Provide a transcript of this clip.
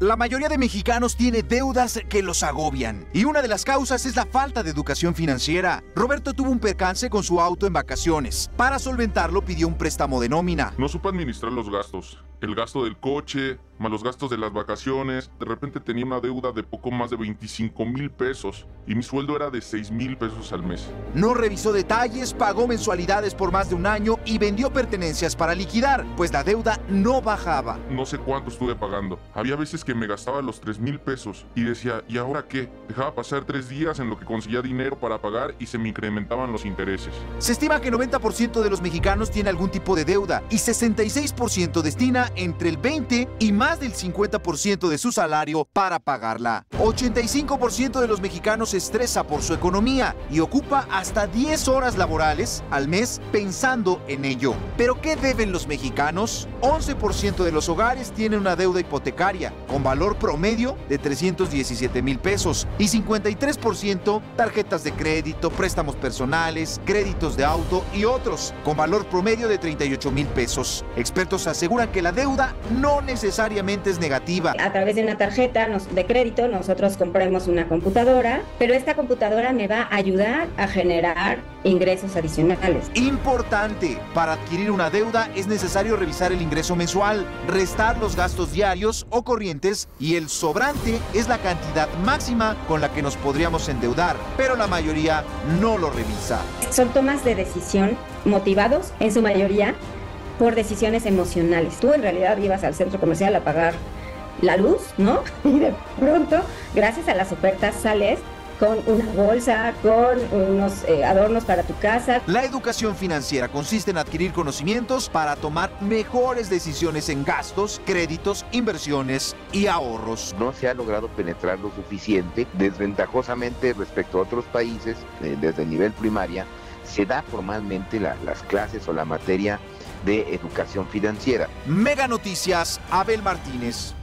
La mayoría de mexicanos tiene deudas que los agobian y una de las causas es la falta de educación financiera. Roberto tuvo un percance con su auto en vacaciones. Para solventarlo pidió un préstamo de nómina. No supe administrar los gastos. El gasto del coche, más los gastos de las vacaciones. De repente tenía una deuda de poco más de 25 mil pesos y mi sueldo era de 6 mil pesos al mes. No revisó detalles, pagó mensualidades por más de un año y vendió pertenencias para liquidar, pues la deuda no bajaba. No sé cuánto estuve pagando. Había veces que me gastaba los 3 mil pesos y decía, ¿y ahora qué? Dejaba pasar tres días en lo que conseguía dinero para pagar y se me incrementaban los intereses. Se estima que 90% de los mexicanos tiene algún tipo de deuda y 66% destina entre el 20 y más del 50% de su salario para pagarla. 85% de los mexicanos estresa por su economía y ocupa hasta 10 horas laborales al mes pensando en ello. ¿Pero qué deben los mexicanos? 11% de los hogares tienen una deuda hipotecaria con valor promedio de 317 mil pesos y 53% tarjetas de crédito, préstamos personales, créditos de auto y otros con valor promedio de 38 mil pesos. Expertos aseguran que la deuda no necesariamente es negativa. A través de una tarjeta de crédito nosotros compramos una computadora, pero esta computadora me va a ayudar a generar ingresos adicionales. Importante, para adquirir una deuda es necesario revisar el ingreso mensual, restar los gastos diarios o corrientes y el sobrante es la cantidad máxima con la que nos podríamos endeudar, pero la mayoría no lo revisa. Son tomas de decisión motivados en su mayoría por decisiones emocionales. Tú en realidad ibas al centro comercial a pagar la luz, ¿no? Y de pronto, gracias a las ofertas, sales con una bolsa, con unos eh, adornos para tu casa. La educación financiera consiste en adquirir conocimientos para tomar mejores decisiones en gastos, créditos, inversiones y ahorros. No se ha logrado penetrar lo suficiente, desventajosamente respecto a otros países, eh, desde el nivel primaria, se da formalmente las clases o la materia de educación financiera. Mega Noticias, Abel Martínez.